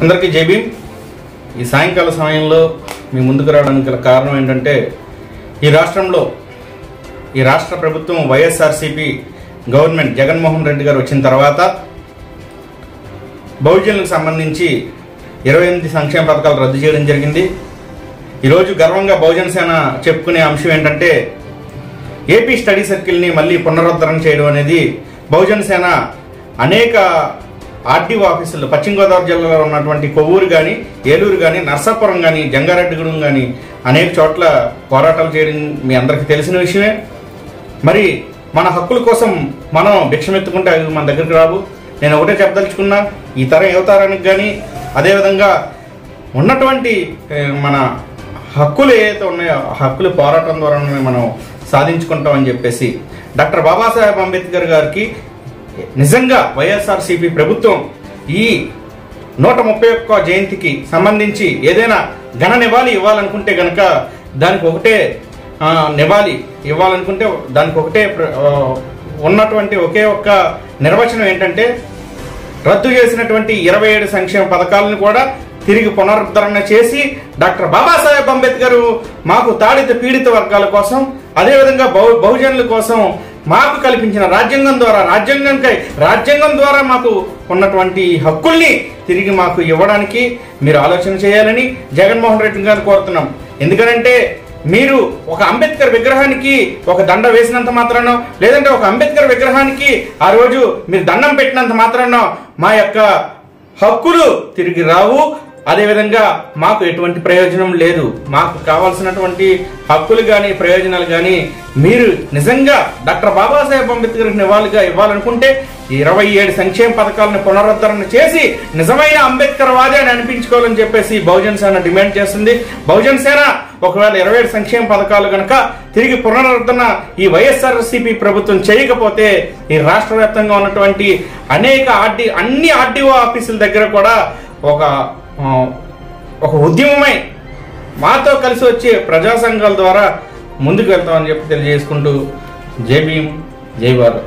అందరికీ జేబీ ఈ సాయంకాల సమయంలో మీ ముందుకు రావడానికి గల కారణం ఏంటంటే ఈ రాష్ట్రంలో ఈ రాష్ట్ర ప్రభుత్వం వైఎస్ఆర్సీపీ గవర్నమెంట్ జగన్మోహన్ రెడ్డి గారు వచ్చిన తర్వాత బహుజనులకు సంబంధించి ఇరవై ఎనిమిది సంక్షేమ పథకాలు రద్దు చేయడం జరిగింది. ఈరోజు గర్వంగా బహుజన సేన చెప్పుకునే అంశం ఏంటంటే ఏపీ స్టడీ సర్కిల్ని మళ్ళీ పునరుద్ధరణ చేయడం అనేది బహుజన సేన అనేక ఆర్డీఓ ఆఫీసులు పశ్చిమ గోదావరి జిల్లాలో ఉన్నటువంటి కొవ్వూరు కానీ ఏలూరు కానీ నర్సాపురం కానీ జంగారెడ్డిగూడెం కానీ అనేక చోట్ల పోరాటాలు చేయడం మీ అందరికీ తెలిసిన విషయమే. మరి మన హక్కుల కోసం మనం భిక్షమెత్తుకుంటే అవి మన దగ్గరికి రావు. నేను ఒకటే చెప్పదలుచుకున్నా ఈ తరం యువతరానికి కానీ అదేవిధంగా ఉన్నటువంటి మన హక్కులు ఏవైతే ఉన్నాయో హక్కులు పోరాటం ద్వారా మనం సాధించుకుంటామని చెప్పేసి డాక్టర్ బాబాసాహెబ్ అంబేద్కర్ గారికి నిజంగా వైఎస్ఆర్సీపీ ప్రభుత్వం ఈ నూట ముప్పై ఒక్క జయంతికి సంబంధించి ఏదైనా ఘన నివాళి ఇవ్వాలనుకుంటే గనక దానికి ఒకటే నివాళి ఇవ్వాలనుకుంటే దానికి ఒకటే ప్ర- ఉన్నటువంటి ఒకే ఒక్క నిర్వచనం ఏంటంటే రద్దు చేసినటువంటి ఇరవై ఏడు సంక్షేమ పథకాలను కూడా తిరిగి పునరుద్ధరణ చేసి డాక్టర్ బాబాసాహెబ్ అంబేద్కర్ మాకు తాడిత పీడిత వర్గాల కోసం అదేవిధంగా బహు బహుజనుల కోసం మాకు కల్పించిన రాజ్యాంగం ద్వారా రాజ్యాంగంకై రాజ్యాంగం ద్వారా మాకు ఉన్నటువంటి హక్కుల్ని తిరిగి మాకు ఇవ్వడానికి మీరు ఆలోచన చేయాలని జగన్మోహన్ రెడ్డి గారిని కోరుతున్నాం. ఎందుకనంటే మీరు ఒక అంబేద్కర్ విగ్రహానికి ఒక దండ వేసినంత మాత్రానో లేదంటే ఒక అంబేద్కర్ విగ్రహానికి ఆ రోజు మీరు దండం పెట్టినంత మాత్రానో మా యొక్క హక్కులు తిరిగి రావు అదేవిధంగా మాకు ఎటువంటి ప్రయోజనం లేదు. మాకు కావాల్సినటువంటి హక్కులు కానీ ప్రయోజనాలు కానీ మీరు నిజంగా డాక్టర్ బాబాసాహెబ్ అంబేద్కర్ నివాళిగా ఇవ్వాలనుకుంటే ఇరవై ఏడు సంక్షేమ పథకాలను పునరుద్ధరణ చేసి నిజమైన అంబేద్కర్ వాదే అని అనిపించుకోవాలని చెప్పేసి బహుజన్ సేన డిమాండ్ చేస్తుంది. బహుజన్ సేన ఒకవేళ ఇరవై ఏడు సంక్షేమ పథకాలు కనుక తిరిగి పునరుద్ధరణ ఈ వైఎస్ఆర్సీపీ ప్రభుత్వం చేయకపోతే ఈ రాష్ట్ర వ్యాప్తంగా ఉన్నటువంటి అనేక ఆర్డి అన్ని ఆర్డీఓ ఆఫీసుల దగ్గర కూడా ఒక ఒక ఉద్యమమై మాతో కలిసి వచ్చే ప్రజా సంఘాల ద్వారా ముందుకు వెళ్తామని చెప్పి తెలియజేసుకుంటూ జై భీమ్ జై భారత్.